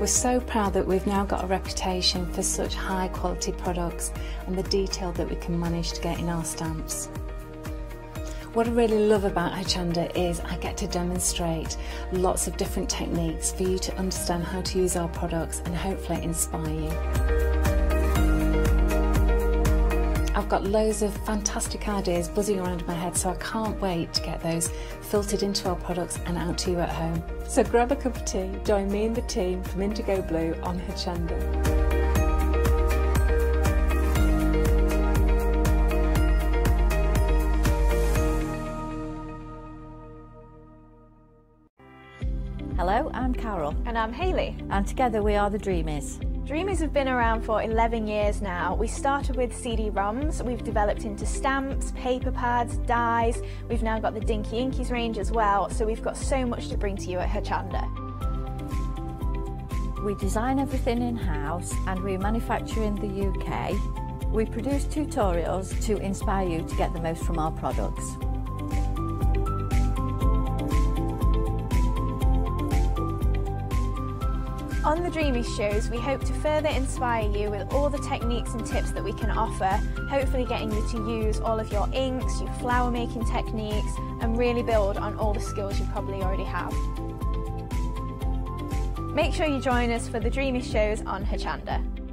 We're so proud that we've now got a reputation for such high quality products and the detail that we can manage to get in our stamps. What I really love about Hochanda is I get to demonstrate lots of different techniques for you to understand how to use our products and hopefully inspire you. I've got loads of fantastic ideas buzzing around in my head, so I can't wait to get those filtered into our products and out to you at home. So grab a cup of tea, join me and the team from Indigo Blue on Hochanda. Hello, I'm Carol. And I'm Hayley. And together we are the Dreamies. Dreamies have been around for 11 years now. We started with CD-ROMs, we've developed into stamps, paper pads, dies, we've now got the Dinky Inkies range as well, so we've got so much to bring to you at Hochanda. We design everything in-house and we manufacture in the UK. We produce tutorials to inspire you to get the most from our products. On the Dreamy shows, we hope to further inspire you with all the techniques and tips that we can offer, hopefully getting you to use all of your inks, your flower making techniques, and really build on all the skills you probably already have. Make sure you join us for the Dreamy shows on Hochanda.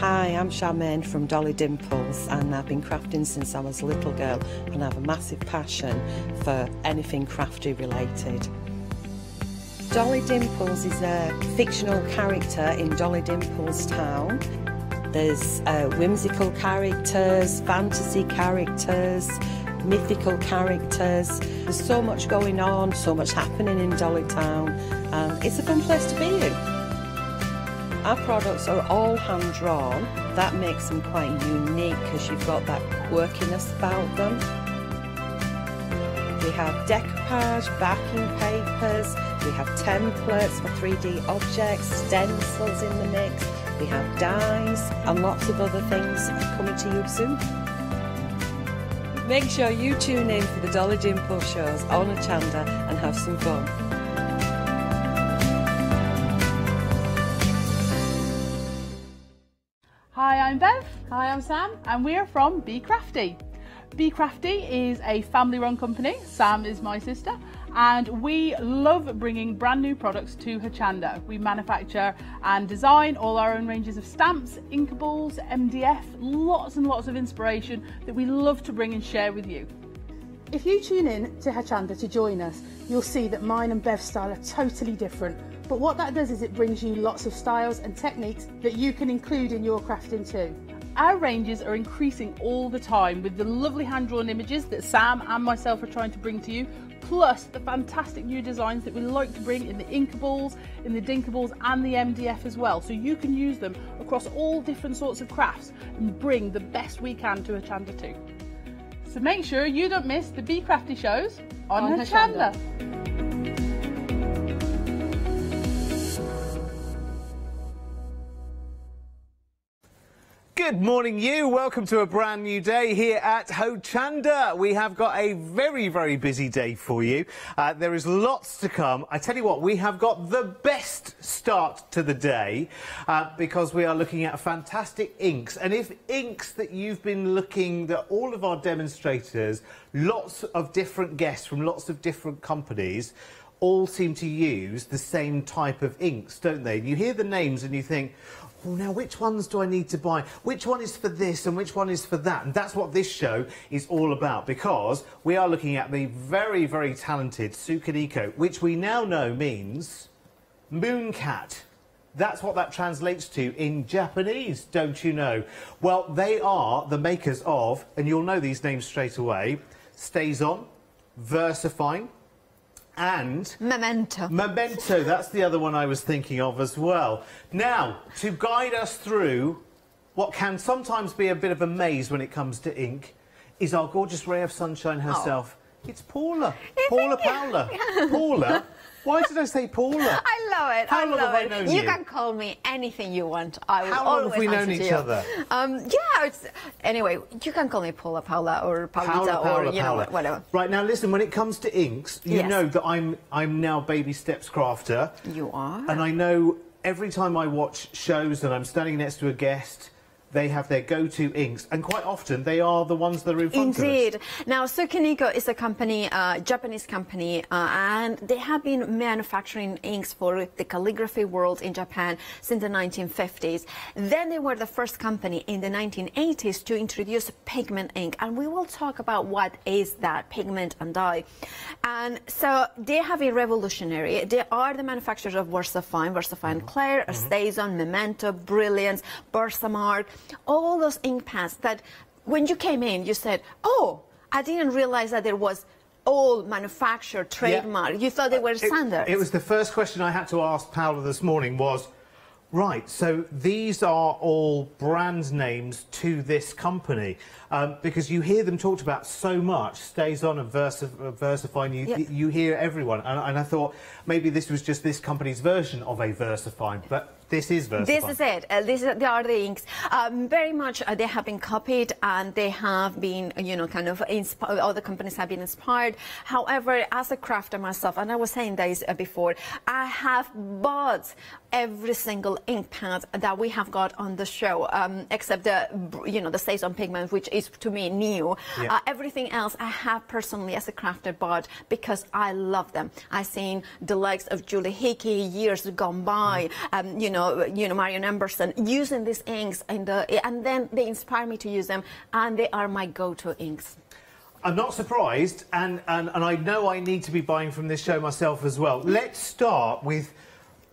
Hi, I'm Charmaine from Dolly Dimples and I've been crafting since I was a little girl and I have a massive passion for anything crafty related. Dolly Dimples is a fictional character in Dolly Dimples town. There's uh, whimsical characters, fantasy characters, mythical characters. There's so much going on, so much happening in Dolly Town and it's a fun place to be in. Our products are all hand drawn. That makes them quite unique because you've got that quirkiness about them. We have decoupage, backing papers, we have templates for 3D objects, stencils in the mix, we have dies and lots of other things coming to you soon. Make sure you tune in for the Dolly Dimple shows on Hochanda and have some fun. Hi, I'm Sam. And we're from Be Crafty. Be Crafty is a family run company. Sam is my sister. And we love bringing brand new products to Hochanda. We manufacture and design all our own ranges of stamps, inkables, MDF, lots and lots of inspiration that we love to bring and share with you. If you tune in to Hochanda to join us, you'll see that mine and Bev's style are totally different but what that does is it brings you lots of styles and techniques that you can include in your crafting too. Our ranges are increasing all the time with the lovely hand-drawn images that Sam and myself are trying to bring to you, plus the fantastic new designs that we like to bring in the Inkables, in the Dinkables and the MDF as well. So you can use them across all different sorts of crafts and bring the best we can to Hochanda too. So make sure you don't miss the Be Crafty shows on, on Hochanda. Good morning, you. Welcome to a brand new day here at Hochanda. We have got a very, very busy day for you. Uh, there is lots to come. I tell you what, we have got the best start to the day uh, because we are looking at fantastic inks. And if inks that you've been looking, that all of our demonstrators, lots of different guests from lots of different companies, all seem to use the same type of inks, don't they? You hear the names and you think, well, now which ones do I need to buy? Which one is for this and which one is for that? And that's what this show is all about because we are looking at the very, very talented Tsukineko, which we now know means mooncat. That's what that translates to in Japanese, don't you know? Well, they are the makers of, and you'll know these names straight away, StazOn, Versafine, and Memento. Memento, that's the other one I was thinking of as well. Now, to guide us through what can sometimes be a bit of a maze when it comes to ink, is our gorgeous ray of sunshine herself. Oh. It's Paula. Paula Paula. Paula why did I say Paula? I love it. How I long love have it. I known you? you? can call me anything you want. I will How always long have we known each you. other? Um, yeah. It's, anyway, you can call me Paula Paula or Paulita Paula, Paula, or you Paula. know whatever. Right now, listen. When it comes to inks, you Yes. know that I'm I'm now baby steps crafter. You are. And I know every time I watch shows and I'm standing next to a guest, they have their go-to inks, and quite often they are the ones that are in front of us. Indeed. Now, Tsukineko is a company, uh, Japanese company, uh, and they have been manufacturing inks for the calligraphy world in Japan since the 1950s. Then they were the first company in the 1980s to introduce pigment ink, and we will talk about what is that pigment and dye. And so they have been revolutionary. They are the manufacturers of Versafine, Versafine Clair, StazOn, Memento, Brilliance, Versamark, all those ink pads that when you came in, you said, "Oh, I didn't realize that there was all manufactured trademark. You thought they were It- standards." It, was the first question I had to ask Paula this morning was, right, so these are all brand names to this company um, because you hear them talked about so much, StazOn and Versa, uh, Versafine, you, Yeah. you hear everyone. And, and I thought maybe this was just this company's version of a Versafine, but this is Versafine. This is it. Uh, this is, they are the inks. Um, very much uh, they have been copied and they have been, you know, kind of inspired. Other companies have been inspired. However, as a crafter myself, and I was saying this uh, before, I have bought every single ink pad that we have got on the show, um, except the, you know, the StazOn Pigment, which is to me new. Yeah. Uh, everything else I have personally as a crafter bought because I love them. I've seen the likes of Julie Hickey years gone by, um, you know, you know Marion Emberson using these inks, and the, and then they inspire me to use them, and they are my go-to inks. I'm not surprised, and, and, and I know I need to be buying from this show myself as well. Let's start with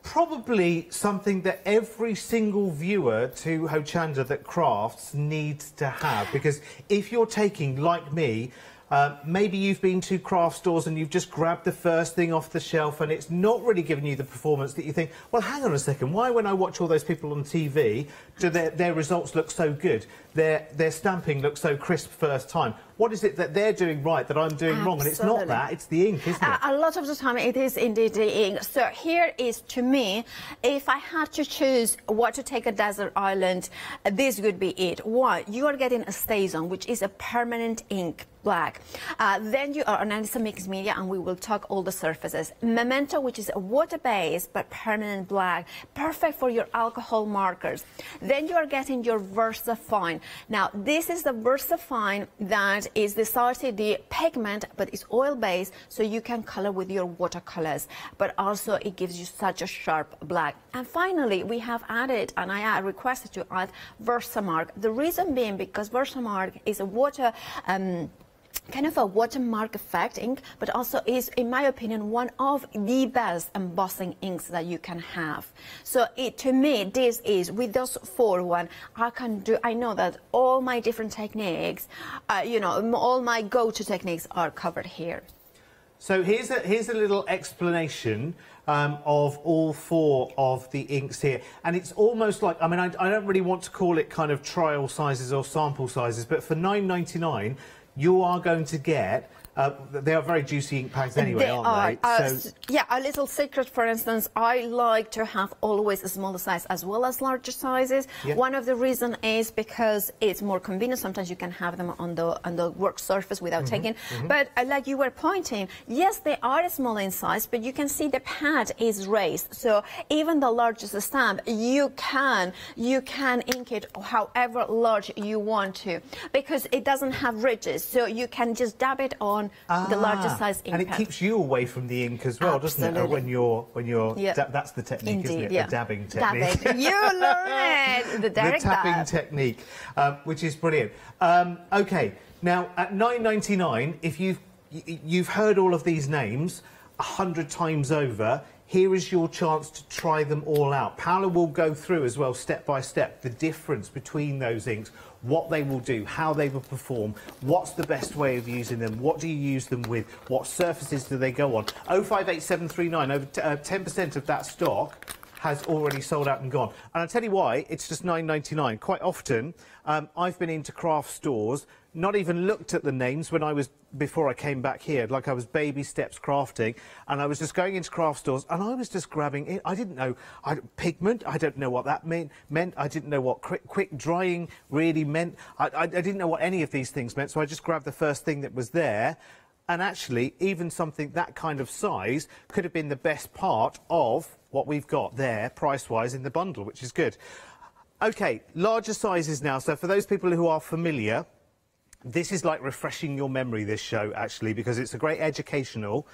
probably something that every single viewer to Hochanda that crafts needs to have. Because if you're taking, like me, uh, maybe you've been to craft stores and you've just grabbed the first thing off the shelf and it's not really giving you the performance that you think, well, hang on a second, why when I watch all those people on TV do their, their results look so good? Their, their stamping looks so crisp first time. What is it that they're doing right that I'm doing wrong? And it's not that, it's the ink, isn't it? Uh, a lot of the time it is indeed the ink. So here is to me, if I had to choose what to take a desert island, this would be it. One, you are getting a StazOn, which is a permanent ink black. Uh, then you are, and it's a mixed media, and we will talk all the surfaces. Memento, which is a water-based but permanent black, perfect for your alcohol markers. Then you are getting your Versafine. Now, this is the Versafine that is the the pigment, but it's oil-based, so you can color with your watercolors. But also, it gives you such a sharp black. And finally, we have added, and I requested to add Versamark. The reason being because Versamark is a water. Um, kind of a watermark effect ink, but also is, in my opinion, one of the best embossing inks that you can have. So it, to me, this is, with those four one, I can do, I know that all my different techniques, uh, you know, all my go-to techniques are covered here. So here's a, here's a little explanation um, of all four of the inks here. And it's almost like, I mean, I, I don't really want to call it kind of trial sizes or sample sizes, but for 9.99, you are going to get Uh, they are very juicy ink pads anyway, they aren't are. they? Uh, So- yeah, a little secret, for instance, I like to have always a smaller size as well as larger sizes. Yeah. One of the reason is because it's more convenient. Sometimes you can have them on the on the work surface without Mm-hmm. taking. But uh, like you were pointing, yes, they are small in size, but you can see the pad is raised. So even the largest stamp, you can you can ink it however large you want to because it doesn't have ridges. So you can just dab it on the largest Ah, size ink and it pad. keeps you away from the ink as well, doesn't it? When you're when you're da- that's the technique, isn't it? yeah. The dabbing technique. Dabbing. You learn it. The the tapping dab. technique, um, which is brilliant. Um, okay, now at 9.99, if you've you've heard all of these names a hundred times over, here is your chance to try them all out. Paola will go through as well, step by step, the difference between those inks, what they will do, how they will perform, what's the best way of using them, what do you use them with, what surfaces do they go on. 058739, over uh, 10% of that stock has already sold out and gone. And I'll tell you why, it's just 9.99. Quite often, um, I've been into craft stores, not even looked at the names when I was, before I came back here, like I was baby steps crafting, and I was just going into craft stores, and I was just grabbing it. I didn't know, I, pigment, I don't know what that meant. I didn't know what quick, quick drying really meant. I, I, I didn't know what any of these things meant, so I just grabbed the first thing that was there. And actually, even something that kind of size could have been the best part of what we've got there, price-wise, in the bundle, which is good. OK, larger sizes now. So for those people who are familiar, this is like refreshing your memory, this show, actually, because it's a great educational,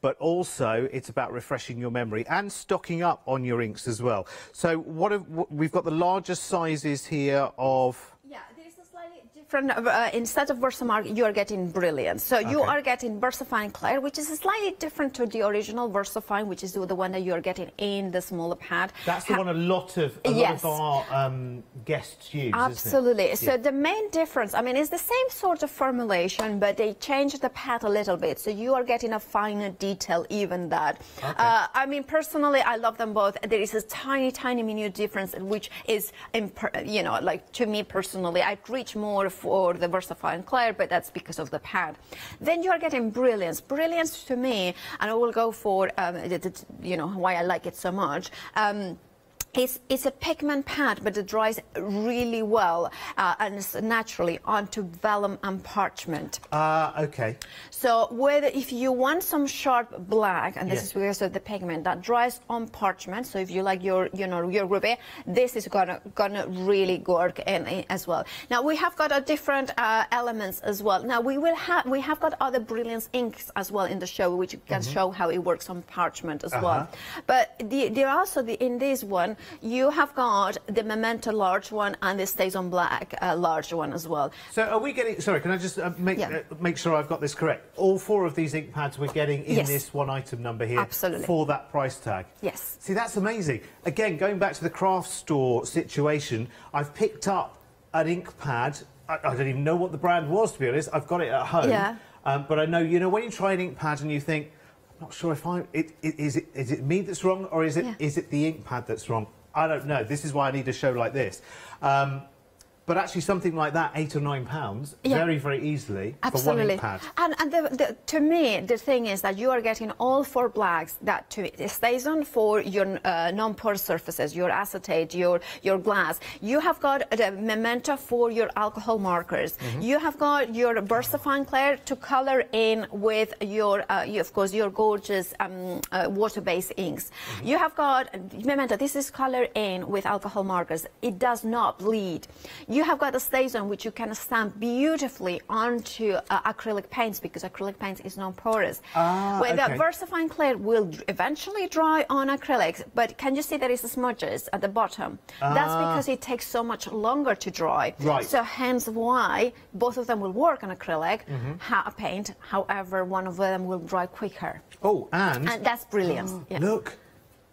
but also it's about refreshing your memory and stocking up on your inks as well. So what have, we've got the largest sizes here of... Yeah, there's a slightly different. Uh, instead of Versamark, you are getting Brilliant. So you are getting Versafine Clair, which is slightly different to the original Versafine, which is the one that you are getting in the smaller pad. That's the Ha- one a lot of, a Yes. lot of our um, guests use? Absolutely. So Yeah. the main difference, I mean, it's the same sort of formulation, but they changed the pad a little bit. So you are getting a finer detail, even that. Uh, I mean, personally, I love them both. There is a tiny, tiny minute difference, which is, you know, like to me personally, I reach more for the Versafine Clair, but that's because of the pad. Then you are getting Brilliance. Brilliance to me, and I will go for, um, you know, why I like it so much. Um, it's, it's a pigment pad, but it dries really well uh, and it's naturally onto vellum and parchment. Ah, okay. So whether if you want some sharp black, and this Yeah. is because of the pigment that dries on parchment. So if you like your, you know, your ruby, this is gonna gonna really work in, in as well. Now we have got a different uh, elements as well. Now we will have we have got other brilliance inks as well in the show, which can show how it works on parchment as well. Uh-huh. But the, there are also the, in this one you have got the memento large one and the StazOn black uh, large one as well. So are we getting? Sorry, can I just uh, make Yeah. uh, make sure I've got this correct? All four of these ink pads we're getting in Yes. this one item number here Absolutely. for that price tag. Yes. See, that's amazing. Again, going back to the craft store situation, I've picked up an ink pad. I, I don't even know what the brand was, to be honest. I've got it at home. Yeah. Um, but I know, you know, when you try an ink pad and you think, I'm not sure if I, it, it, is it is it me that's wrong or is it is Yeah. it the ink pad that's wrong? I don't know. This is why I need a show like this. Um, but actually, something like that, eight or nine pounds, Yeah. very, very easily for one ink pad. And, and the, the, to me, the thing is that you are getting all four blacks that to, it StazOn for your uh, non-porous surfaces, your acetate, your, your glass. You have got the memento for your alcohol markers. Mm-hmm. You have got your Versafine Clair to color in with your, uh, you, of course, your gorgeous um, uh, water-based inks. Mm-hmm. You have got memento. This is color in with alcohol markers. It does not bleed. You have got a StazOn which you can stamp beautifully onto uh, acrylic paints because acrylic paints is non-porous. Ah, Where okay. the Versafine Clair will eventually dry on acrylics, but can you see that there is smudges at the bottom? Ah. That's because it takes so much longer to dry. Right. So hence why both of them will work on acrylic Mm-hmm. ha- paint. However, one of them will dry quicker, Oh, and, and that's brilliant. Yeah. look,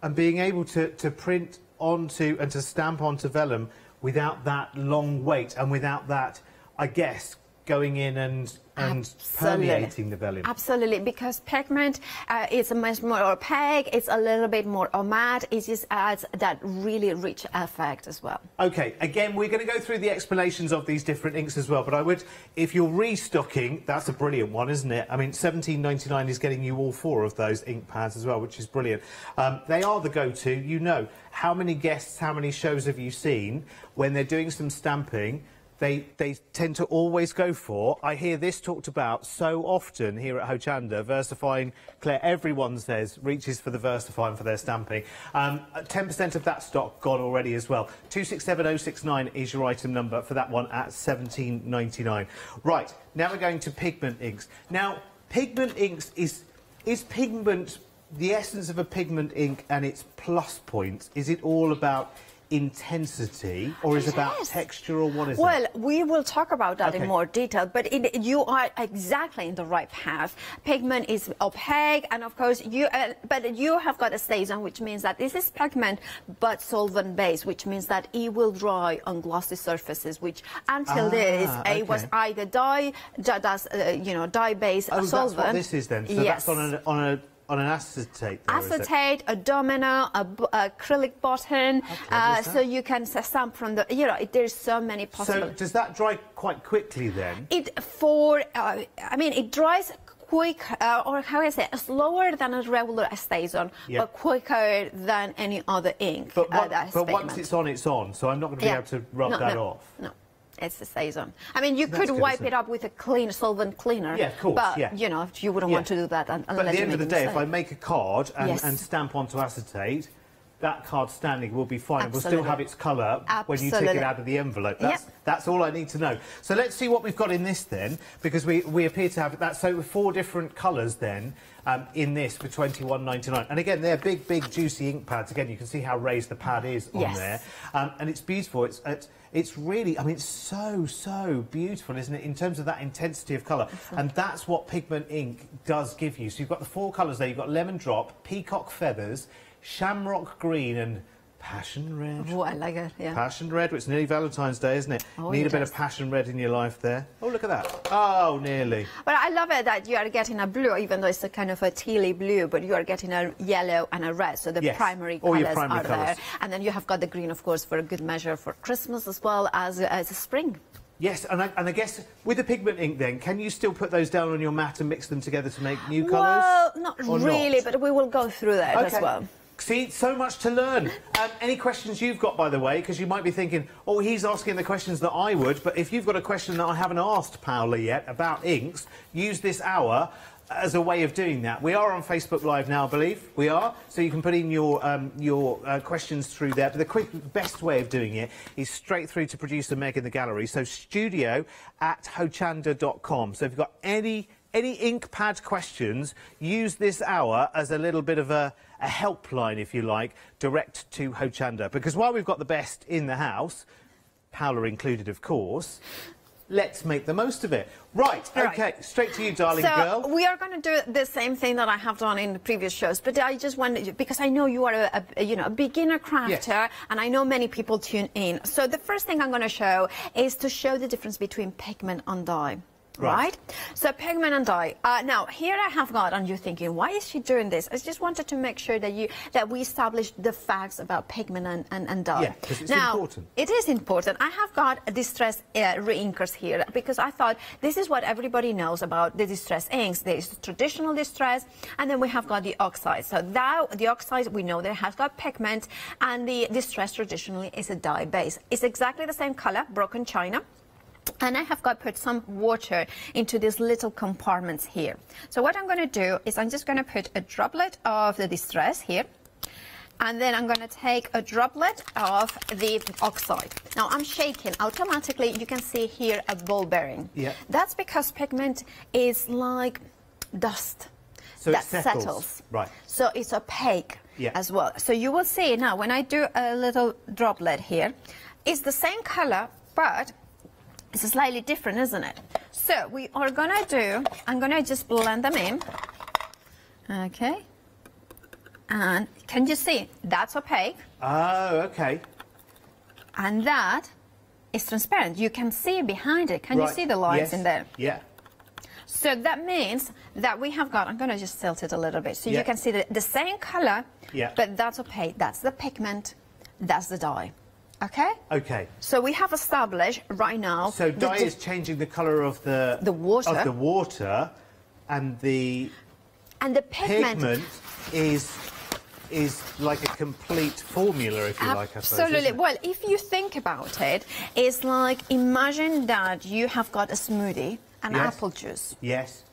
and being able to, to print onto and to stamp onto vellum without that long wait and without that, I guess, going in and and Absolutely. permeating the vellum. Absolutely, because pigment uh, is much more opaque, it's a little bit more matte, it just adds that really rich effect as well. Okay, again, we're going to go through the explanations of these different inks as well, but I would, if you're restocking, that's a brilliant one, isn't it? I mean, 17.99 is getting you all four of those ink pads as well, which is brilliant. Um, they are the go-to, you know. How many guests, how many shows have you seen when they're doing some stamping? They, they tend to always go for. I hear this talked about so often here at Hochanda, Versafine, Clair, everyone says reaches for the versifying for their stamping. 10% um, of that stock gone already as well. 267069 is your item number for that one at 17.99. Right, now we're going to pigment inks. Now, pigment inks is, is pigment the essence of a pigment ink and its plus points? Is it all about intensity or is it about texture or what is well, it? Well, we will talk about that okay. in more detail, but it, you are exactly in the right path. Pigment is opaque and of course you, uh, but you have got a StazOn, which means that this is pigment but solvent based, which means that it will dry on glossy surfaces, which until ah, this, okay. it was either dye, does, uh, you know, dye based oh, solvent. that's what this is then. So yes. that's on a, on a on an acetate. There, acetate, a domino, a, a acrylic button, okay, uh, so you can stamp from the. You know, there's so many possible. So does that dry quite quickly then? It for uh, I mean it dries quick, uh, or how I say, slower than a regular StazOn, yep. but quicker than any other ink. But, uh, but once it's on, it's on. So I'm not going to be yeah. able to rub no, that no, off. No. It's the StazOn. I mean, you That's could good, wipe it up with a clean solvent cleaner. Yeah, of course. But, yeah. you know, you wouldn't yeah. want to do that unless But at the end of the day, if I make a card and, yes. and, stamp onto acetate, that card standing will be fine. Absolutely. It will still have its colour when you take it out of the envelope. That's, yep. that's all I need to know. So let's see what we've got in this then, because we, we appear to have that. So four different colours then um, in this for 21.99. And again, they're big, big, juicy ink pads. Again, you can see how raised the pad is on yes. there. Um, and it's beautiful. It's, it's it's really, I mean, it's so, so beautiful, isn't it, in terms of that intensity of colour. And that's what pigment ink does give you. So you've got the four colours there. You've got lemon drop, peacock feathers, shamrock green and passion red. Oh, I like it, yeah. Passion red, it's nearly Valentine's Day, isn't it? Oh, Need it a bit of passion red in your life there. Oh, look at that. Oh, nearly. But I love it that you are getting a blue, even though it's a kind of a tealy blue, but you are getting a yellow and a red, so the Yes. primary All colours primary are colours. there. And then you have got the green, of course, for a good measure for Christmas as well as, uh, as spring. Yes, and I, and I guess with the pigment ink then, can you still put those down on your mat and mix them together to make new colours? Well, not really, not? but we will go through that as well. See, so much to learn. Um, any questions you've got, by the way, because you might be thinking, oh, he's asking the questions that I would, but if you've got a question that I haven't asked Paola yet about inks, use this hour as a way of doing that. We are on Facebook Live now, I believe. We are. So you can put in your um, your uh, questions through there. But the quick, best way of doing it is straight through to producer Meg in the gallery. So studio at hochanda.com. So if you've got any any ink pad questions, use this hour as a little bit of a, a helpline, if you like, direct to Hochanda. Because while we've got the best in the house, Paola included, of course, let's make the most of it. Right, Right. OK, straight to you, darling so girl. we are going to do the same thing that I have done in the previous shows, but I just wanted because I know you are a, a you know a beginner crafter, Yes. and I know many people tune in. So the first thing I'm going to show is to show the difference between pigment and dye. Right. Right. So pigment and dye. Uh, now here I have got, and you're thinking, why is she doing this? I just wanted to make sure that you that we establish the facts about pigment and, and, and dye. Yeah, 'cause it's now, important. It is important. I have got a distress uh, re-inkers here because I thought this is what everybody knows about the distress inks. There's traditional distress, and then we have got the oxide. So that the oxide we know that it has got pigment, and the distress traditionally is a dye base. It's exactly the same color, broken china. And I have got put some water into these little compartments here. So what I'm going to do is I'm just going to put a droplet of the distress here. And then I'm going to take a droplet of the oxide. Now I'm shaking. Automatically, you can see here a ball bearing. Yeah. That's because pigment is like dust So it that settles. Right. So it's opaque Yeah. as well. So you will see now when I do a little droplet here, it's the same color, but it's slightly different, isn't it? So we are gonna do, I'm gonna just blend them in. Okay. And can you see? That's opaque. Oh, OK. And that is transparent. You can see behind it. Can you see the lines yes, in there? Yeah. So that means that we have got, I'm going to just tilt it a little bit so Yeah. you can see the, the same color, Yeah. but that's opaque. That's the pigment, that's the dye. Okay? Okay. So we have established right now. So dye is changing the colour of the The water. of the water, and the and the pigment. pigment is is like a complete formula, if you like. Absolutely. Well, if you think about it, it's like imagine that you have got a smoothie and Yes. apple juice. Yes.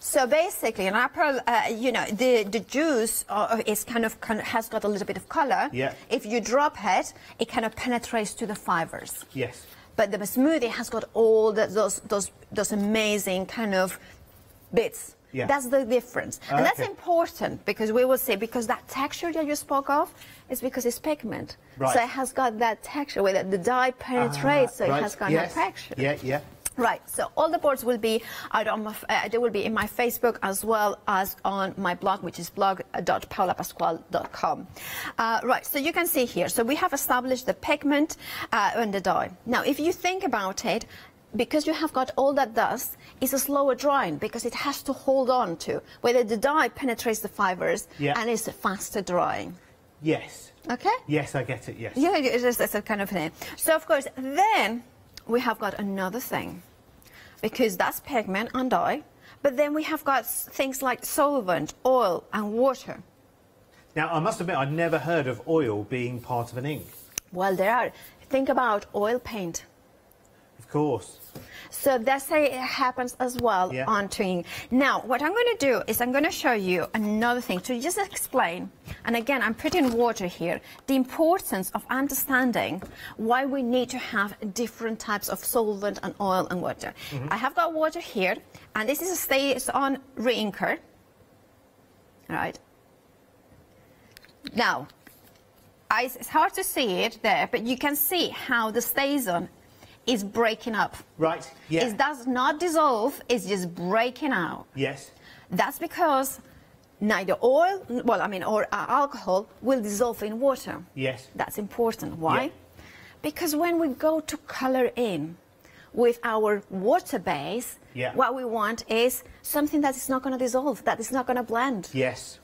So basically, an apple, uh, you know, the the juice uh, is kind of, kind of has got a little bit of color. Yeah. If you drop it, it kind of penetrates to the fibers. Yes. But the smoothie has got all the, those those those amazing kind of bits. Yeah. That's the difference, and that's Okay. important because we will say because that texture that you spoke of is because it's pigment. Right. So it has got that texture where the, the dye penetrates, so Ah, it has got yes. that texture. Yeah, yeah. Right, so all the boards will be out on my, uh, they will be in my Facebook as well as on my blog, which is blog.paulapascual.com. Uh, right, so you can see here. So we have established the pigment uh, and the dye. Now, if you think about it, because you have got all that dust, it's a slower drying because it has to hold on to whether the dye penetrates the fibers Yeah. and it's a faster drying. Yes. Okay? Yes, I get it. Yes. Yeah, it's just it's a kind of thing. So of course, then we have got another thing, because that's pigment and dye. But then we have got things like solvent, oil, and water. Now, I must admit, I'd never heard of oil being part of an ink. Well, there are. Think about oil paint. Of course. So that's how it happens as well Yeah. on ink. Now, what I'm going to do is I'm going to show you another thing to just explain. And again, I'm putting water here. The importance of understanding why we need to have different types of solvent and oil and water. Mm-hmm. I have got water here, and this is a StazOn reinker. All right. Now, I, it's hard to see it there, but you can see how the StazOn is breaking up. Right. Yeah. It does not dissolve, it's just breaking out. Yes. That's because neither oil, well, I mean, or uh, alcohol will dissolve in water. Yes. That's important. Why? Yeah. Because when we go to color in with our water base, Yeah. what we want is something that is not going to dissolve, that is not going to blend. Yes.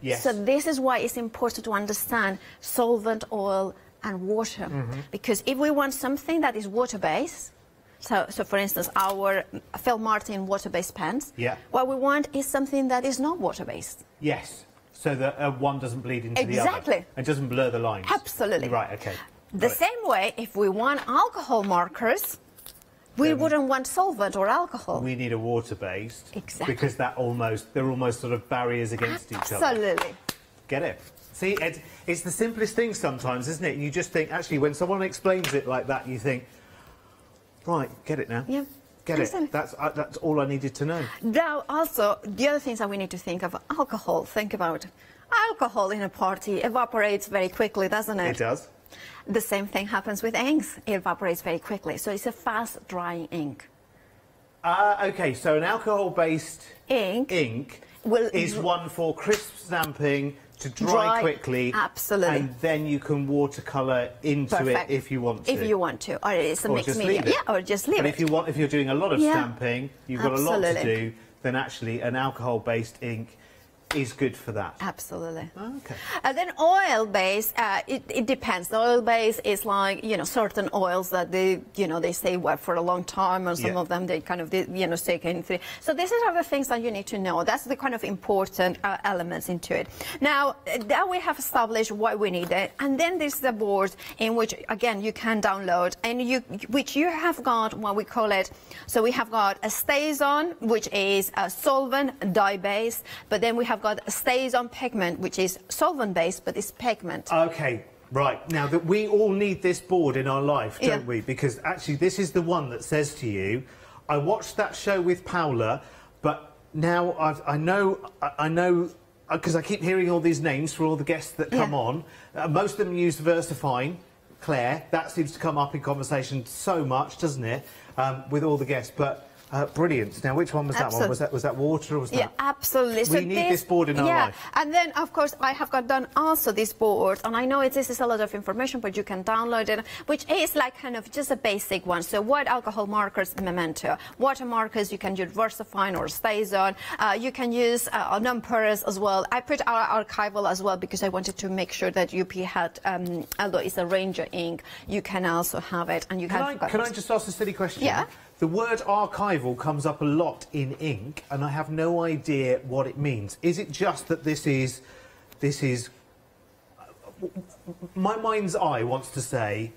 Yes. So this is why it's important to understand solvent, oil, and water. Mm-hmm. Because if we want something that is water-based, so, so for instance, our Phil Martin water-based pens, Yeah. what we want is something that is not water-based. Yes. So that uh, one doesn't bleed into the other. Exactly. And doesn't blur the lines. Absolutely. Right. Okay. The it. same way, if we want alcohol markers, we Then- wouldn't want solvent or alcohol. We need a water-based. Exactly. Because that almost they're almost sort of barriers against each other. Absolutely. Get it? See, it's, it's the simplest thing sometimes, isn't it? You just think, actually, when someone explains it like that, you think, right, get it now. Yeah, Get it. That's uh, that's all I needed to know. Now, also, the other things that we need to think of, alcohol. Think about alcohol in a party evaporates very quickly, doesn't it? It does. The same thing happens with inks. It evaporates very quickly. So it's a fast-drying ink. Uh, okay, so an alcohol-based Ink ink will is one for crisp stamping to dry, Dry, quickly. absolutely. And then you can watercolour into Perfect. it if you want to. If you want to, or it's a or mixed just media. leave it. Yeah, or just leave but it. if you want, if you're doing a lot of Yeah, stamping, you've got a lot to do. Then actually, an alcohol-based ink is good for that. Absolutely. Okay. And then oil base, uh, it, it depends. The oil base is like, you know, certain oils that they, you know, they stay wet for a long time and some Yeah. of them they kind of, they, you know, stay in three. So these are the things that you need to know. That's the kind of important uh, elements into it. Now, uh, now we have established what we need it. And then there's the board in which, again, you can download and you, which you have got what we call it. So we have got a StazOn, which is a solvent dye base, but then we have got a StazOn pigment, which is solvent based, but it's pigment. Okay, right. Now that we all need this board in our life, don't Yeah. we? Because actually, this is the one that says to you, "I watched that show with Paula, but now I've, I know, I, I know." Because I keep hearing all these names for all the guests that come Yeah. on. Uh, most of them use Versafine, Clair. That seems to come up in conversation so much, doesn't it, um, with all the guests? But Uh, brilliant. Now, which one was that one? Was that was that water or was that? Yeah, absolutely. We need this board in our yeah. life. And then, of course, I have got done also this board, and I know it, this is a lot of information, but you can download it, which is like kind of just a basic one. So, white alcohol markers, memento. Water markers, you can use VersaFine or StazOn. Uh, you can use uh, numbers as well. I put our archival as well because I wanted to make sure that UP had, um, although it's a Ranger ink, you can also have it, and you Can have I, can I just ask a silly question? Yeah. The word archival comes up a lot in ink, and I have no idea what it means. Is it just that this is, this is, my mind's eye wants to say,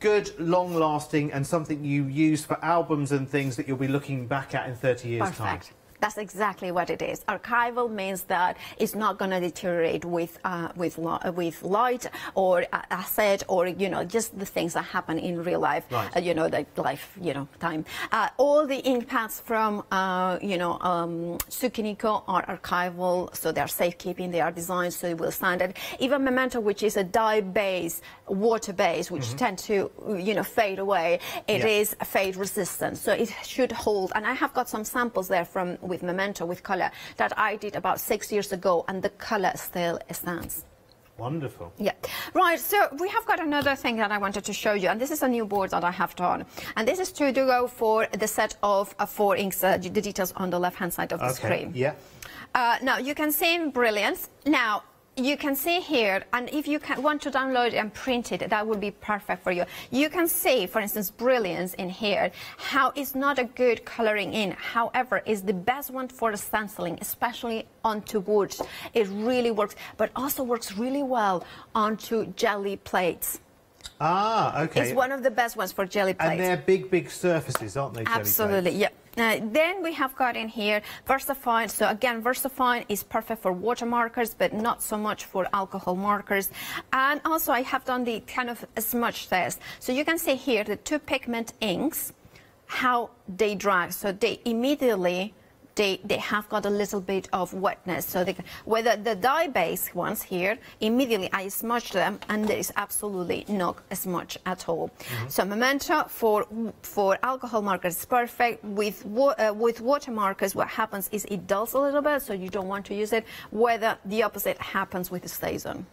good, long-lasting, and something you use for albums and things that you'll be looking back at in 30 years' time. That's exactly what it is. Archival means that it's not going to deteriorate with uh, with uh, with light or uh, acid or you know just the things that happen in real life. Right. Uh, you know, like life, you know, time. Uh, all the ink pads from uh, you know um, Tsukineko are archival, so they are safekeeping. They are designed so it will stand it. Even Memento, which is a dye base, water base, which tend to you know fade away, it is Yeah. fade resistant, so it should hold. And I have got some samples there from with Memento with color that I did about six years ago, and the color still stands. Wonderful. Yeah, right. So we have got another thing that I wanted to show you, and this is a new board that I have done, and this is to do go for the set of uh, four inks. Uh, the details on the left-hand side of the Okay. screen. Yeah. Uh, now you can see in Brilliance. Now you can see here, and if you can, want to download and print it, that would be perfect for you. You can see, for instance, Brilliance in here, how it's not a good coloring in. However, is the best one for stenciling, especially onto wood. It really works, but also works really well onto jelly plates. Ah, okay. It's one of the best ones for jelly plates. and they're big, big surfaces, aren't they, jelly plates? Absolutely, plates? Uh, then we have got in here VersaFine. So again, VersaFine is perfect for water markers, but not so much for alcohol markers. And also I have done the kind of smudge test. So you can see here the two pigment inks, how they dry. So they immediately they, they have got a little bit of wetness. So they, whether the dye base ones here, immediately I smudge them and there is absolutely no smudge at all. So Memento for for alcohol markers is perfect. With uh, with water markers, what happens is it dulls a little bit, so you don't want to use it. Whether the opposite happens with the StazOn.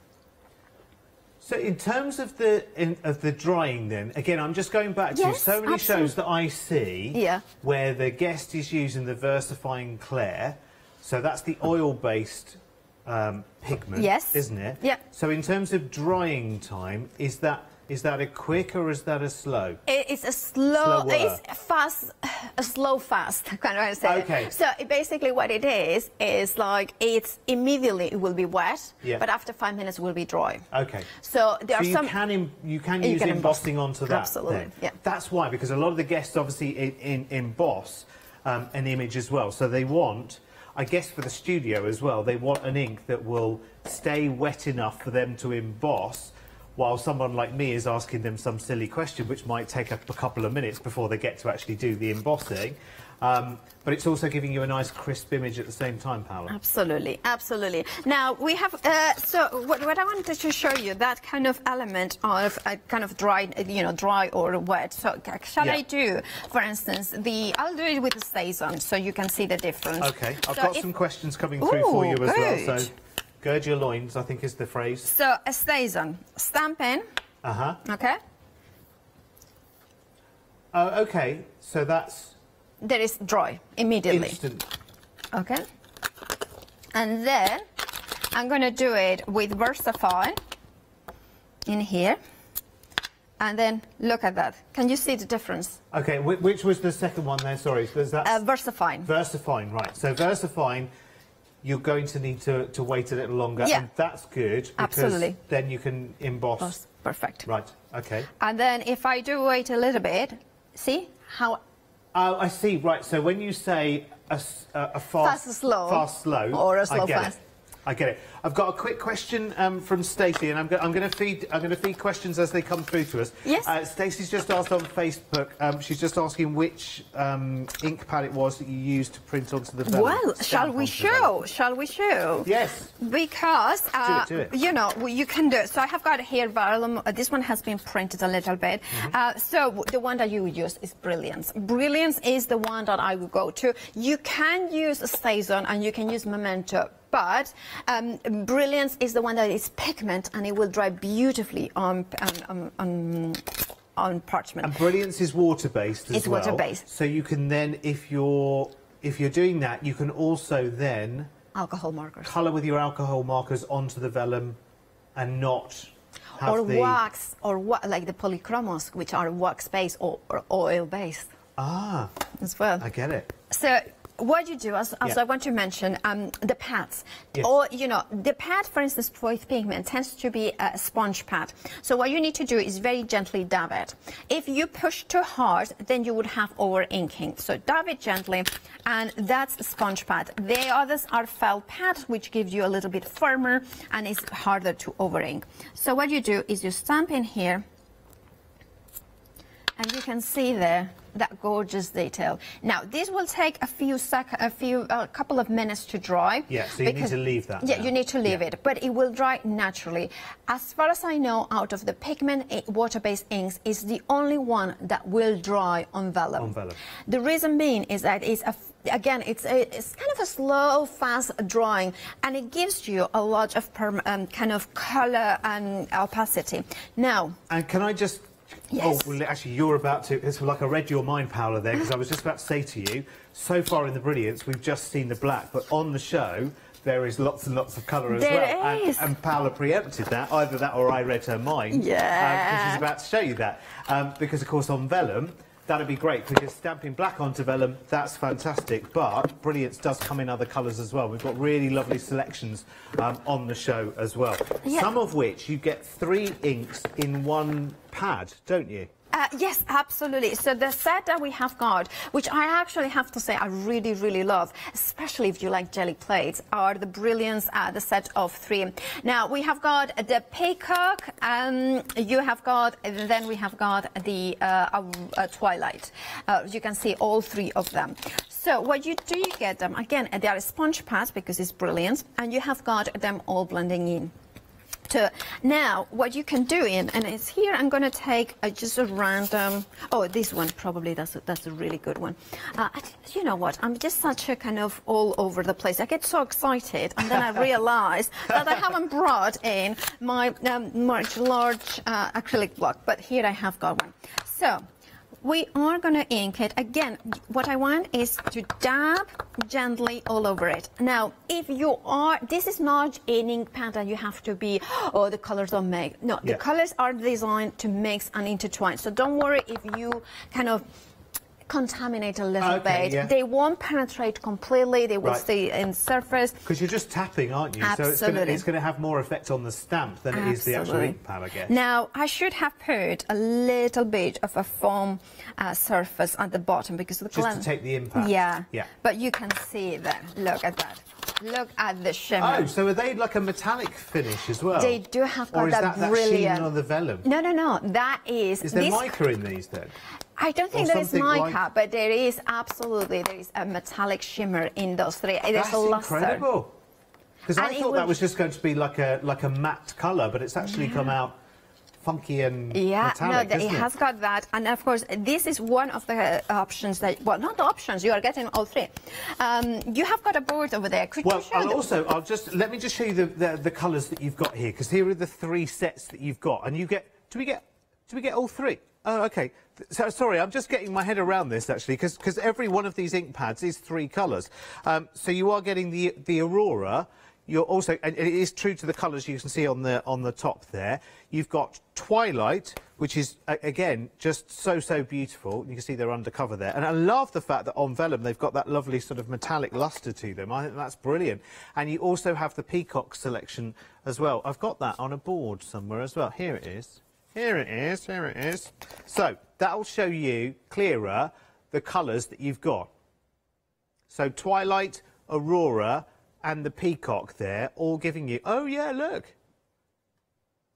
So in terms of the in, of the drying, then again, I'm just going back to Yes, so many shows that I see Yeah. where the guest is using the Versafine Clair. So that's the oil-based um, pigment, Yes. isn't it? Yeah. So in terms of drying time, is that is that a quick or is that a slow? It's a slow, Slower. it's fast, a slow fast, kind of say. Okay. So it basically what it is, is like it's immediately it will be wet, Yeah. but after five minutes it will be dry. Okay. So there So are you some. can you can You use can emboss. embossing onto that. Absolutely, then. yeah. That's why because a lot of the guests obviously in, in, emboss um, an image as well. So they want, I guess, for the studio as well, they want an ink that will stay wet enough for them to emboss. While someone like me is asking them some silly question, which might take up a couple of minutes before they get to actually do the embossing, um, but it's also giving you a nice crisp image at the same time, Paola. Absolutely, absolutely. Now we have. Uh, so what, what I wanted to show you that kind of element of uh, kind of dry, you know, dry or wet. So shall Yeah. I do, for instance, the? I'll do it with the StazOn so you can see the difference. Okay, I've So got if- some questions coming through for you as well. So, gird your loins, I think is the phrase. So a StazOn, stamp in, Uh huh. okay. Oh, okay. So that's There is dry immediately. instant. Okay. And then I'm going to do it with VersaFine in here. And then look at that. Can you see the difference? Okay, which was the second one there? Sorry, was that Uh, VersaFine. VersaFine? Right. So VersaFine, you're going to need to, to wait a little longer, Yeah. and that's good because Absolutely. then you can emboss. That's perfect. Right. Okay. And then if I do wait a little bit, see how Oh, I see. Right. So when you say a fast, Fast, slow. fast, slow, Or a I slow, fast. It. I get it. I've got a quick question um, from Stacey, and I'm, go I'm going to feed. I'm going to feed questions as they come through to us. Yes. Uh, Stacey's just asked on Facebook. Um, she's just asking which um, ink pad it was that you used to print onto the vellum. Well, shall we show? Shall we show? Yes. Because, uh, do it. you know, you can do it. So I have got here vellum. Uh, this one has been printed a little bit. Mm-hmm. Uh, so the one that you use is Brilliance. Brilliance is the one that I would go to. You can use Stazon and you can use Memento. But um, Brilliance is the one that is pigment and it will dry beautifully on, on, on, on, on parchment. And Brilliance is water-based as It's well. water-based. So you can then, if you're if you're doing that, you can also then Alcohol markers. colour with your alcohol markers onto the vellum, and not have or the wax, or wa- like the polychromos, which are wax-based or, or oil-based ah. as well. I get it. So what you do, as, as Yeah. I want to mention, um, the pads. Yes. Or, you know, the pad, for instance, with pigment tends to be a sponge pad. So what you need to do is very gently dab it. If you push too hard, then you would have over inking. So dab it gently, and that's a sponge pad. The others are felt pads, which gives you a little bit firmer and it's harder to over ink. So what you do is you stamp in here, and you can see there that gorgeous detail. Now, this will take a few sec, a few, a couple of minutes to dry. Yeah, so you need to leave that Yeah, now. you need to leave Yeah. it, but it will dry naturally. As far as I know, out of the pigment eh, water-based inks, is the only one that will dry on vellum. On vellum. The reason being is that it's a again, it's a, it's kind of a slow, fast drawing, and it gives you a lot of perm, um, kind of color and opacity. Now, And can I just... Yes. Oh, well, actually, you're about to... It's like I read your mind, Paula, there, because I was just about to say to you, so far in the Brilliance, we've just seen the black, but on the show, there is lots and lots of colour as There well. And- is. And, Paula preempted that, either that or I read her mind. Yeah. Because she's about to show you that. Um, because, of course, on vellum, that'd be great, because stamping black onto vellum, that's fantastic. But Brilliance does come in other colours as well. We've got really lovely selections um, on the show as well. Yeah. Some of which you get three inks in one pad, don't you? Uh, yes, absolutely. So the set that we have got, which I actually have to say I really, really love, especially if you like jelly plates, are the Brilliance, uh, the set of three. Now, we have got the Peacock, um, you have got, then we have got the uh, Twilight. Uh, you can see all three of them. So what you do, you get them, again, they are sponge pads because it's Brilliance, and you have got them all blending in to now what you can do in and it's here I'm going to take a, just a random oh this one probably that's a, that's a really good one. Uh, I, you know what? I'm just such a kind of all over the place. I get so excited and then I realize that I haven't brought in my um, much large uh, acrylic block but here I have got one. So we are going to ink it. Again, what I want is to dab gently all over it. Now, if you are, this is not an ink pad that you have to be, oh, the colors don't make. No, the colors are designed to mix and intertwine. So don't worry if you kind of contaminate a little Okay, bit. yeah. They won't penetrate completely. They will Right. stay in surface. Because you're just tapping, aren't you? So it's Absolutely. going, to, it's going to have more effect on the stamp than it is the actual Absolutely. ink pad, I guess. Now, I should have put a little bit of a foam uh, surface at the bottom because the Just to take the impact. Yeah. Yeah. But you can see that. Look at that. Look at the shimmer. Oh, so are they like a metallic finish as well? They do have got Or is that that, that brilliant- sheen on the vellum? No, no, no. That is. Is there this mica in these then? I don't think there is mica, like- but there is absolutely there is a metallic shimmer in those three. There's That's a luster. incredible. Because I thought that was just going to be like a like a matte colour, but it's actually come out funky and Yeah, metallic, no, th- isn't it has got that, and of course, this is one of the uh, options that. Well, not the options. You are getting all three. Um, you have got a board over there. Could Well, you show I'll also, I'll just let me just show you the, the, the colours that you've got here, because here are the three sets that you've got, and you get. Do we get? Do we get all three? Oh, okay. So sorry, I'm just getting my head around this actually, because every one of these ink pads is three colours. Um, so you are getting the the Aurora. You're also, and it is true to the colours you can see on the on the top there. You've got Twilight, which is again just so so beautiful. You can see they're undercover there, and I love the fact that on vellum they've got that lovely sort of metallic luster to them. I think that's brilliant. And you also have the Peacock selection as well. I've got that on a board somewhere as well. Here it is. Here it is. Here it is. So that'll show you clearer the colours that you've got. So Twilight, Aurora, and the peacock there, all giving you. Oh yeah, look.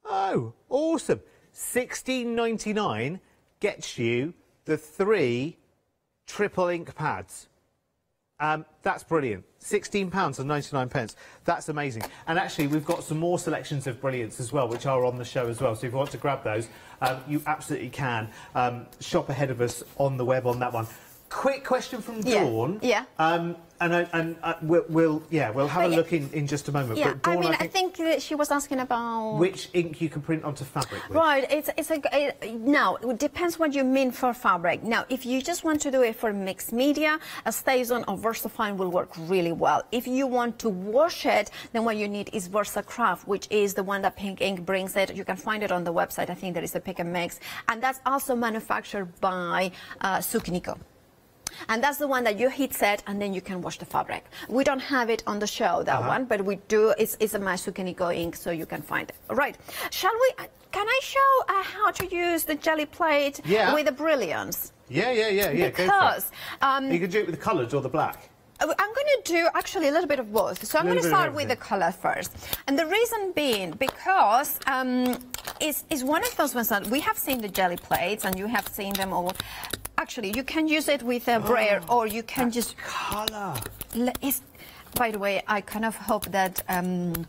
Oh, awesome. Sixteen ninety nine gets you the three triple ink pads. Um, that's brilliant. £16 and 99 pence. That's amazing. And actually, we've got some more selections of Brilliance as well, which are on the show as well. So if you want to grab those, um, you absolutely can. Um, shop ahead of us on the web on that one. Quick question from Dawn. yeah. Um, and I, and uh, we'll, we'll yeah we'll have a But yeah- look in, in just a moment. Yeah, but Dawn, I mean, I I think, think that she was asking about. which ink you can print onto fabric with. Right, it's, it's a, it, now, it depends what you mean for fabric. Now, if you just want to do it for mixed media, a StazOn or VersaFine will work really well. If you want to wash it, then what you need is VersaCraft, which is the one that Pink Ink brings it. You can find it on the website. I think there is a pick and mix. And that's also manufactured by uh, Tsukineko. And that's the one that you heat set and then you can wash the fabric. We don't have it on the show, that one, but we do. It's, it's a Tsukineko ink, so you can find it. All right. Shall we? uh, Can I show uh, how to use the jelly plate Yeah. with the brilliance? Yeah, yeah, yeah, yeah. go for it. because um, you can do it with the coloured or the black. I'm going to do actually a little bit of both. So I'm going to start with the color first. And the reason being because um, it's, it's one of those ones that we have seen the jelly plates and you have seen them all. Actually, you can use it with a brayer or you can just Colour. It's, by the way, I kind of hope that um,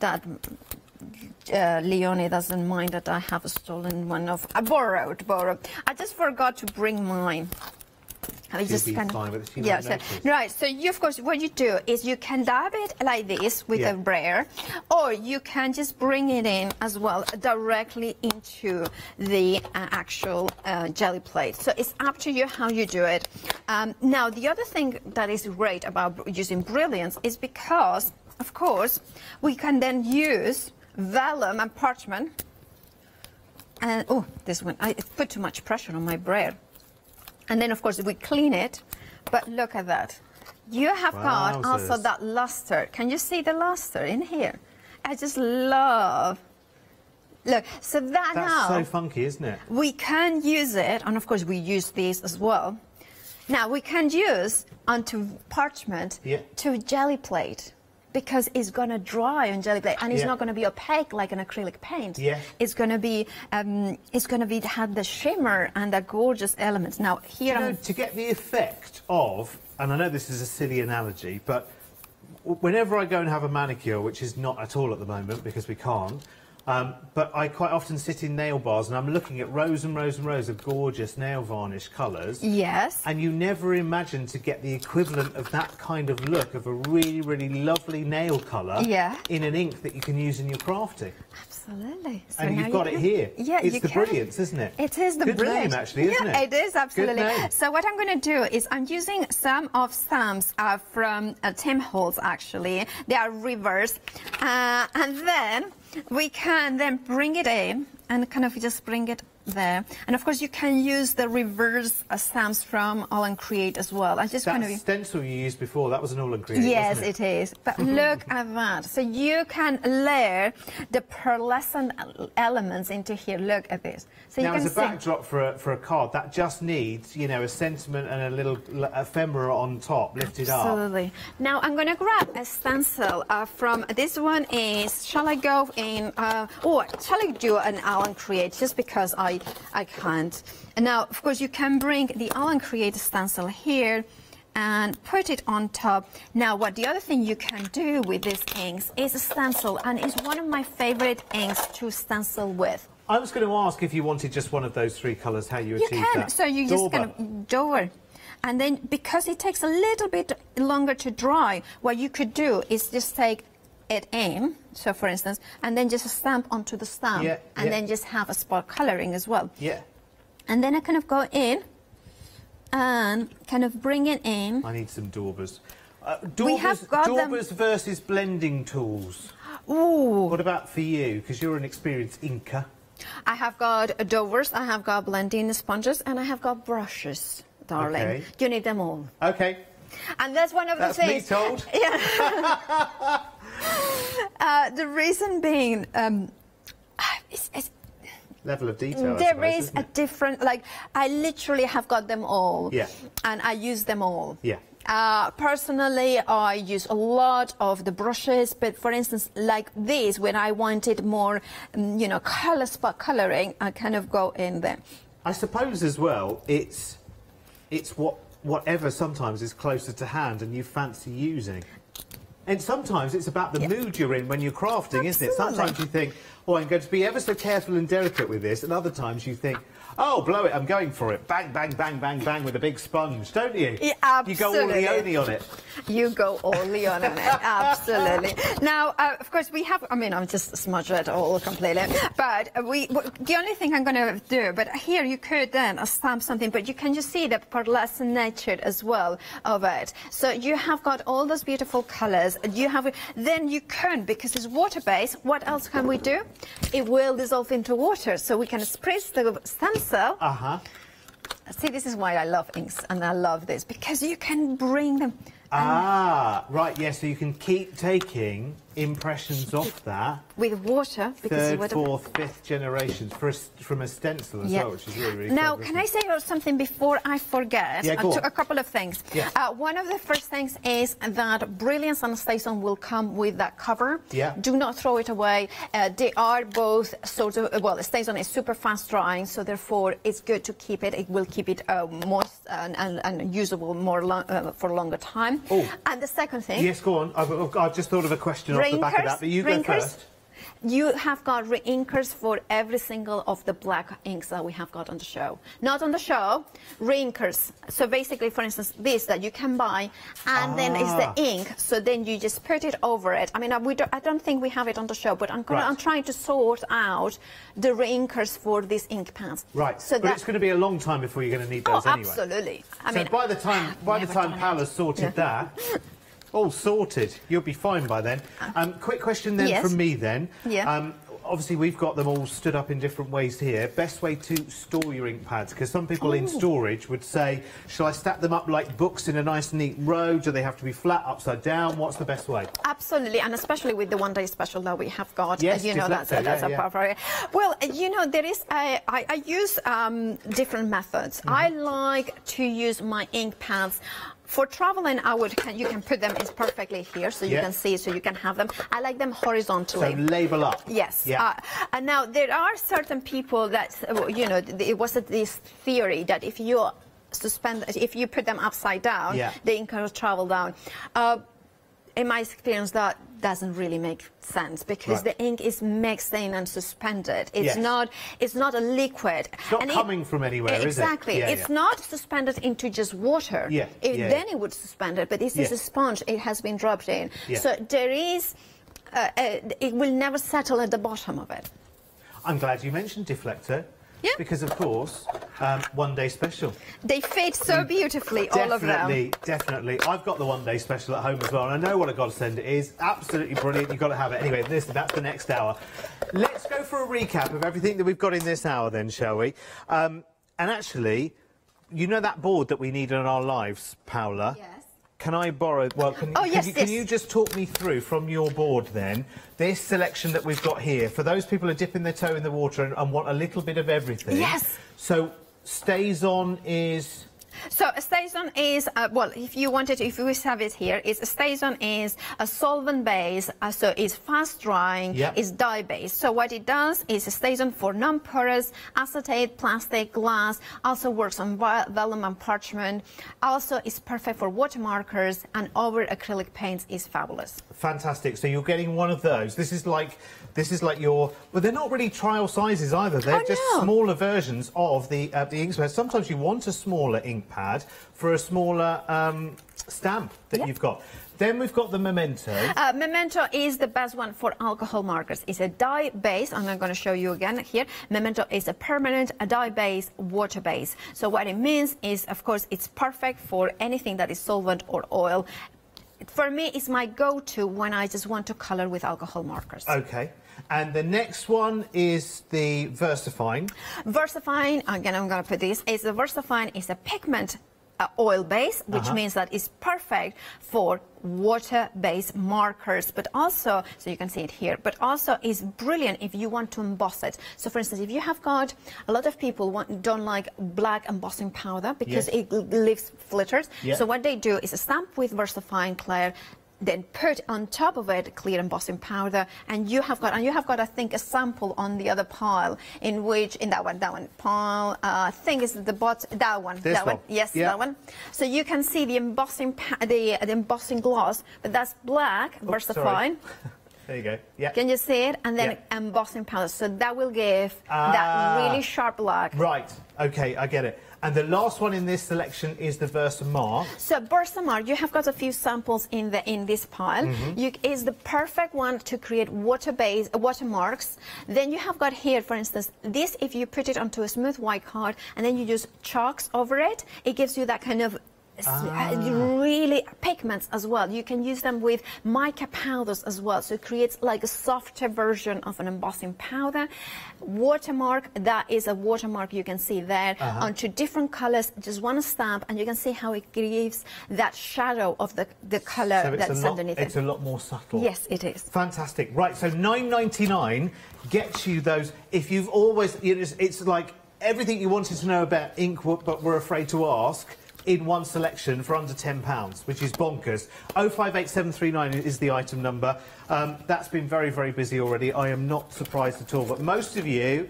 that uh, Leonie doesn't mind that I have stolen one of. I borrowed, borrowed. I just forgot to bring mine. She'll just kind of, with it. She yeah, so, right. So you, of course, what you do is you can dab it like this with Yeah. a brayer, or you can just bring it in as well directly into the uh, actual uh, jelly plate. So it's up to you how you do it. Um, now, the other thing that is great about using Brilliance is because, of course, we can then use vellum and parchment. And oh, this one, I put too much pressure on my brayer. And then, of course, we clean it. But look at that. You have got also that luster. Can you see the luster in here? I just love. Look, so that That's now so funky, isn't it? we can use it, and of course we use these as well. Now we can use onto parchment Yeah. to jelly plate because it's going to dry on jelly plate and it's Yeah. not going to be opaque like an acrylic paint. Yeah. It's going to be um, it's going to be have the shimmer and the gorgeous elements. Now here You know, to get the effect of, and I know this is a silly analogy, but whenever I go and have a manicure, which is not at all at the moment because we can't, um, but I quite often sit in nail bars and I'm looking at rows and rows and rows of gorgeous nail varnish colours. yes. And you never imagine to get the equivalent of that kind of look of a really, really lovely nail colour Yeah. in an ink that you can use in your crafting. Absolutely. So and you've you got it here. Yeah, it's you the can. brilliance, isn't it? It is the Good brilliance. name, actually, isn't yeah, it? it is absolutely. So what I'm going to do is I'm using some of stamps uh, from uh, Tim Holtz. Actually, they are reversed, uh, and then we can then bring it in and kind of just bring it there. And of course, you can use the reverse uh, stamps from All and Create as well. I just That kind of. stencil you used before, that was an all and create, Yes, wasn't it is. But look at that. So you can layer the pearlescent elements into here. Look at this. So Now, you can as a backdrop for a, for a card, that just needs, you know, a sentiment and a little ephemera on top, lifted up. Absolutely. Now I'm going to grab a stencil uh, from this one is. Shall I go in? Uh, oh, shall I do an Alan Create just because I I can't. And now, of course, you can bring the Alan Create stencil here and put it on top. Now, what the other thing you can do with these inks is a stencil, and it's one of my favorite inks to stencil with. I was going to ask if you wanted just one of those three colours, how you You achieve can. that. So you just kind of door. And then because it takes a little bit longer to dry, what you could do is just take it in, so for instance, and then just stamp onto the stamp, Yeah, and yeah. then just have a spot coloring as well. Yeah, And then I kind of go in and kind of bring it in. I need some daubers. Uh, We have daubers, them- versus blending tools. Ooh, What about for you? Because you're an experienced inker. I have got daubers, I have got blending sponges, and I have got brushes, darling. Okay. You need them all. Okay, And that's one of that's the me things. told. Uh, the reason being, um, it's, it's, level of detail. I There suppose, is a different, like, I literally have got them all. Yeah. And I use them all. Yeah. Uh, personally, I use a lot of the brushes, but for instance, like this, when I wanted more, mm, you know, color spot coloring, I kind of go in there. I suppose as well, it's it's what whatever sometimes is closer to hand and you fancy using. And sometimes it's about the Yeah. mood you're in when you're crafting, isn't it? Sometimes you think, oh, I'm going to be ever so careful and delicate with this, and other times you think, oh, blow it, I'm going for it. Bang, bang, bang, bang, bang with a big sponge, don't you? Yeah, You go all absolutely. Leonie on it. You go all Leon on it, absolutely. Now, uh, of course, we have, I mean, I'm just smudged it all completely, but we, the only thing I'm going to do, but here you could then stamp something, but you can just see the pearlescent nature as well of it. So you have got all those beautiful colors. You have, then you can, because it's water-based, what else can we do? It will dissolve into water, so we can spritz the stem cell Uh huh. See, this is why I love inks and I love this because you can bring them. Ah, right, yes, so you can keep taking impressions off that. with water because Third, fourth, fifth generations for a, from a stencil as well, which is really, really now, clever, can I say something before I forget? Yeah, Uh, go to- on. a couple of things. Yeah. Uh, one of the first things is that Brilliance and StazOn will come with that cover. Yeah. Do not throw it away. Uh, they are both sort of, well, StazOn is super fast drying, so therefore it's good to keep it. It will keep it uh, moist and, and, and usable more long, uh, for a longer time. Oh. And the second thing. Yes, go on. I've- I've just thought of a question off the back of that, but you go first. You have got reinkers for every single of the black inks that we have got on the show. Not on the show, reinkers. So basically, for instance, this that you can buy, and then it's the Ah. ink. So then you just put it over it. I mean, I, we don't, I don't think we have it on the show, but I'm, gonna, Right. I'm trying to sort out the reinkers for these ink pads. Right, So but that, it's going to be a long time before you're going to need oh, those anyway. absolutely. I so mean, by the time by the time done Pal it. has sorted Yeah. that, all sorted, you'll be fine by then. Um, quick question then Yes. from me then. Yeah. Um, obviously we've got them all stood up in different ways here. Best way to store your ink pads because some people in storage would say, shall I stack them up like books in a nice neat row? Do they have to be flat, upside down? What's the best way? Absolutely, and especially with the one-day special that we have got. Yes, you know that's, that's yeah, a proper. Well, you know there is. A, I, I use um, different methods. Mm-hmm. I like to use my ink pads. For traveling, I would can, you can put them is perfectly here, so you Yeah. can see, so you can have them. I like them horizontally. So label up. Yes. Yeah. Uh, and now there are certain people that, you know, it was this theory that if you suspend, if you put them upside down, Yeah. the ink will travel down. Uh, in my experience, that doesn't really make sense because Right. the ink is mixed in and suspended. It's Yes. not. It's not a liquid. It's not And it- coming from anywhere, is it? exactly. Yeah, it's yeah. not suspended into just water. Yeah, If yeah, then it would suspend it, but this is a sponge. It has been dropped in. So there is. Uh, uh, it will never settle at the bottom of it. I'm glad you mentioned Deflector. Yeah. Because of course, um, one day special. They fit so beautifully, all of them. Definitely, definitely. I've got the one day special at home as well, and I know what a godsend it is. Absolutely brilliant. You've got to have it. Anyway, this, that's the next hour. Let's go for a recap of everything that we've got in this hour, then, shall we? Um, and actually, you know that board that we need in our lives, Paula? Yes. Can I borrow? Well, can, Oh, can yes, you, can yes. you just talk me through from your board then this selection that we've got here for those people who are dipping their toe in the water and, and want a little bit of everything? Yes. So StazOn is So a StazOn is, uh, well, if you wanted, if we have it here, is a StazOn is a solvent base, uh, so it's fast drying, Yep. it's dye based. So what it does is a StazOn for non-porous, acetate, plastic, glass, also works on vellum and parchment. Also is perfect for watermarkers and over acrylic paints is fabulous. Fantastic. So you're getting one of those. This is like this is like your well they're not really trial sizes either. They're Oh, just no. smaller versions of the uh, the ink pad. Sometimes you want a smaller ink pad for a smaller um, stamp that Yeah. you've got. Then we've got the memento. Uh, Memento is the best one for alcohol markers. It's a dye base, and I'm going to show you again here. Memento is a permanent a dye base, water base. So what it means is, of course, it's perfect for anything that is solvent or oil. For me, it's my go-to when I just want to color with alcohol markers. Okay. And the next one is the VersaFine. Versafine, again, I'm going to put this, is the Versafine is a pigment uh, oil base, which Uh-huh. means that it's perfect for water-based markers, but also, so you can see it here, but also is brilliant if you want to emboss it. So for instance, if you have got, a lot of people want, don't like black embossing powder because Yes. it leaves flitters. Yeah. So what they do is a stamp with VersaFine Clair, then put on top of it clear embossing powder, and you have got, and you have got, I think, a sample on the other pile, in which, in that one, that one pile, uh, I think is the bot, that one, This that one. one, yes, Yeah. that one. So you can see the embossing, pa- the, the embossing gloss, but that's black, sorry. VersaFine. There you go. Yeah. Can you see it? And then Yeah. embossing powder. So that will give Ah. that really sharp black. Right. Okay, I get it. And the last one in this selection is the Versamark. So Versamark, you have got a few samples in the in this pile. Mm-hmm. You, is the perfect one to create water-based watermarks. Then you have got here, for instance, this. If you put it onto a smooth white card and then you use chalks over it, it gives you that kind of. Ah. uh, really pigments as well. You can use them with mica powders as well, so it creates like a softer version of an embossing powder. Watermark, that is a watermark you can see there Uh-huh. onto different colors, just one stamp, and you can see how it gives that shadow of the, the color So that's lot. underneath It's it. It's a lot more subtle. Yes, it is. Fantastic. Right, so 9.99 gets you those. If you've always, you know, it's, it's like everything you wanted to know about ink, but were afraid to ask. In one selection for under £10, which is bonkers. 058739 is the item number. Um, that's been very, very busy already. I am not surprised at all. But most of you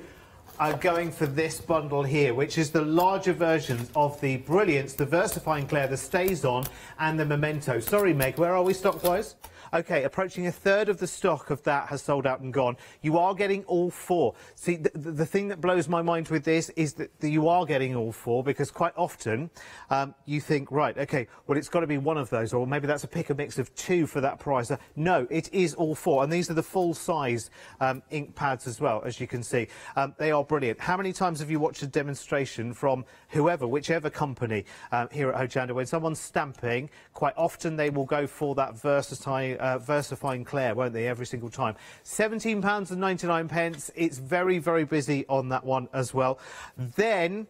are going for this bundle here, which is the larger versions of the Brilliance, the Versafine Clair, the StazOn, and the Memento. Sorry, Meg, where are we stock-wise? Okay, approaching a third of the stock of that has sold out and gone. You are getting all four. See, the, the, thing that blows my mind with this is that, you are getting all four because quite often um, you think, right, okay, well, it's got to be one of those, or maybe that's a pick a mix of two for that price. Uh, No, it is all four, and these are the full-size um, ink pads as well, as you can see. Um, they are brilliant. How many times have you watched a demonstration from whoever, whichever company um, here at Hochanda, when someone's stamping, quite often they will go for that versatile, uh, Versafine Clair, won't they, every single time. £17.99. pence. It's very, very busy on that one as well. Then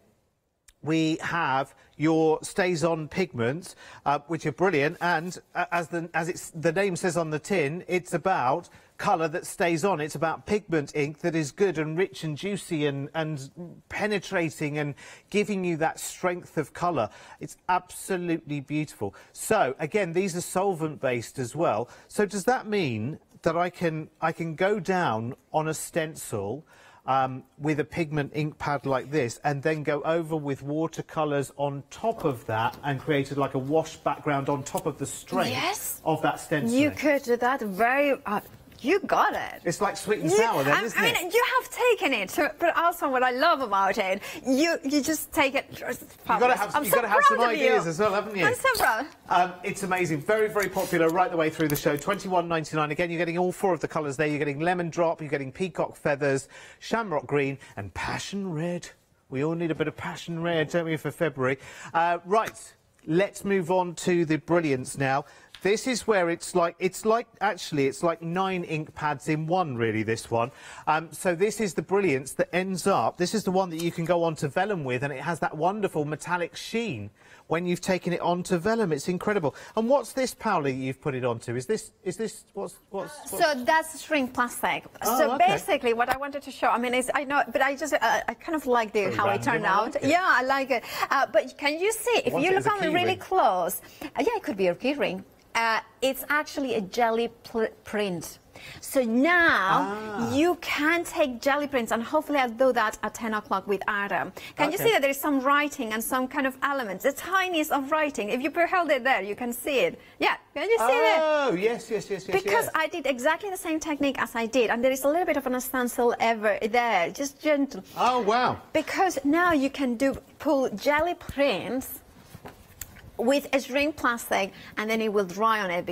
we have your StazOn pigments, uh, which are brilliant, and uh, as the as it's the name says on the tin, it's about colour that stays on. It's about pigment ink that is good and rich and juicy and and penetrating and giving you that strength of colour. It's absolutely beautiful. So again, these are solvent based as well. So does that mean that I can I can go down on a stencil? um, with a pigment ink pad like this and then go over with watercolours on top of that and created like a wash background on top of the strength Yes. of that stencil. You could do that very. Uh, you got it. It's like sweet and You- sour then, I, isn't I it? mean, you have taken it, so, but also what I love about it, you you just take it. You've got to have, so got to have some of you. ideas as well, haven't you? I'm so proud. Um, it's amazing. Very, very popular right the way through the show. Twenty-one ninety-nine. Again, you're getting all four of the colours there. You're getting lemon drop, you're getting peacock feathers, shamrock green, and passion red. We all need a bit of passion red, don't we, for February? Uh, right. Let's move on to the brilliance now. This is where it's like, it's like, actually, it's like nine ink pads in one, really, this one. Um, so this is the brilliance that ends up, this is the one that you can go onto vellum with, and it has that wonderful metallic sheen when you've taken it onto vellum. It's incredible. And what's this, Paula, you've put it onto? Is this, is this, what's, what's, what's So that's shrink plastic. Oh, so okay. basically, what I wanted to show, I mean, is I know, but I just, uh, I kind of like the Very how it turned I out. like it. Yeah, I like it. Uh, but can you see if you look on really ring. close? Uh, yeah, it could be a key ring. Uh, it's actually a jelly print. So now Ah. you can take jelly prints, and hopefully I'll do that at 10 o'clock with Adam. Can you see that there's some writing and some kind of elements? The tiniest of writing. If you held it there, you can see it. Yeah, can you see it? Oh, yes, yes, yes, yes. Because yes. I did exactly the same technique as I did, and there is a little bit of an stencil ever there, just gentle. Oh, wow. Because now you can do pull jelly prints with a shrink plastic, and then it will dry on it